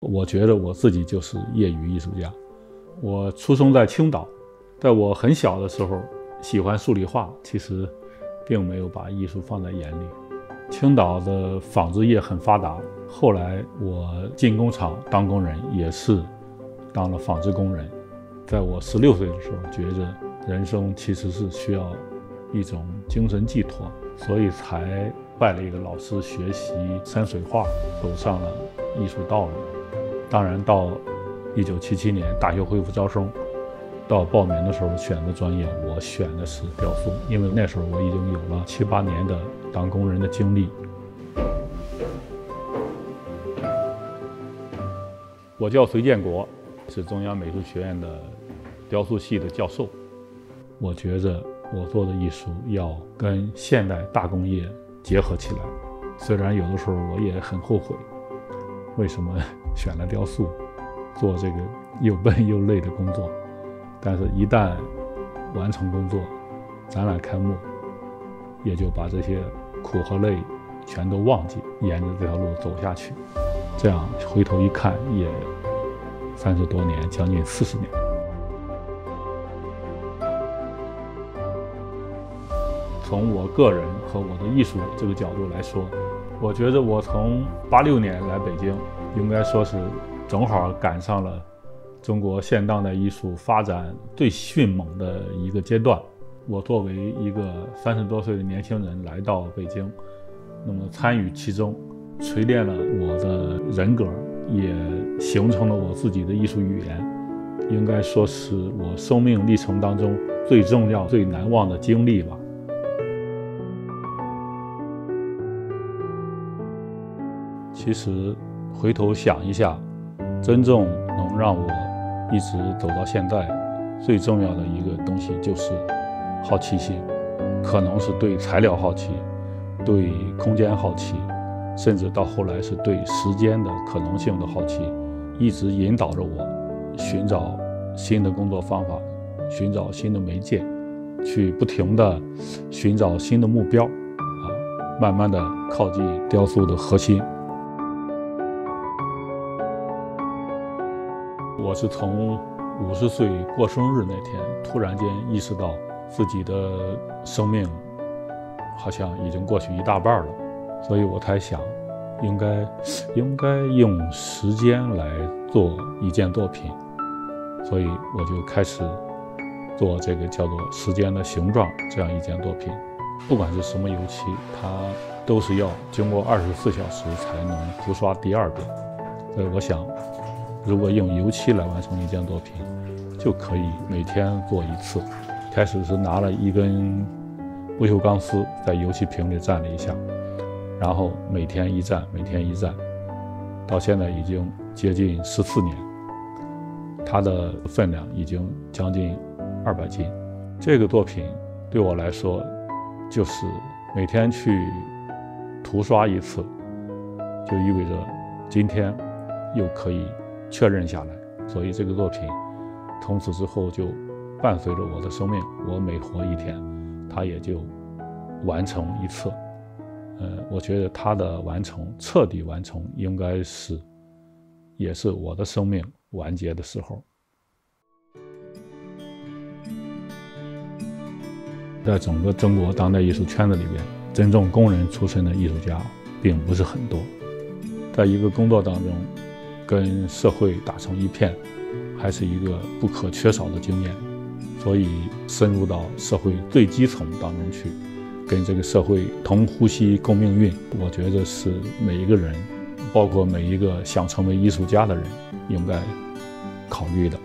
我觉得我自己就是业余艺术家。我出生在青岛，在我很小的时候喜欢数理化，其实并没有把艺术放在眼里。青岛的纺织业很发达，后来我进工厂当工人，也是当了纺织工人。在我十六岁的时候，觉着人生其实是需要一种精神寄托，所以才拜了一个老师学习山水画，走上了艺术道路。当然，到一九七七年大学恢复招生，到报名的时候选的专业，我选的是雕塑，因为那时候我已经有了七八年的当工人的经历。我叫隋建国。是中央美术学院的雕塑系的教授。我觉着我做的艺术要跟现代大工业结合起来。虽然有的时候我也很后悔，为什么 选了雕塑做这个又笨又累的工作。但是，一旦完成工作，展览开幕，也就把这些苦和累全都忘记，沿着这条路走下去。这样回头一看，也。三十多年，将近四十年。从我个人和我的艺术这个角度来说，我觉得我从八六年来北京，应该说是正好赶上了中国现当代艺术发展最迅猛的一个阶段。我作为一个三十多岁的年轻人来到北京，那么参与其中，锤炼了我的人格。也形成了我自己的艺术语言，应该说是我生命历程当中最重要、最难忘的经历吧。其实回头想一下，真正能让我一直走到现在最重要的一个东西，就是好奇心，可能是对材料好奇，对空间好奇。甚至到后来是对时间的可能性的好奇，一直引导着我寻找新的工作方法，寻找新的媒介，去不停的寻找新的目标，啊，慢慢的靠近雕塑的核心。我是从五十岁过生日那天，突然间意识到自己的生命好像已经过去一大半了。所以我才想，应该应该用时间来做一件作品，所以我就开始做这个叫做《时间的形状》这样一件作品。不管是什么油漆，它都是要经过二十四小时才能涂刷第二遍。所以我想，如果用油漆来完成一件作品，就可以每天做一次。开始是拿了一根不锈钢丝在油漆瓶里蘸了一下。然后每天一蘸，每天一蘸，到现在已经接近十四年。它的分量已经将近二百斤。这个作品对我来说，就是每天去涂刷一次，就意味着今天又可以确认下来。所以这个作品从此之后就伴随着我的生命。我每活一天，它也就完成一次。呃，我觉得它的完成，彻底完成，应该是，也是我的生命完结的时候。在整个中国当代艺术圈子里边，真正工人出身的艺术家并不是很多。在一个工作当中，跟社会打成一片，还是一个不可缺少的经验。所以，深入到社会最基层当中去。跟这个社会同呼吸共命运，我觉得是每一个人，包括每一个想成为艺术家的人，应该考虑的。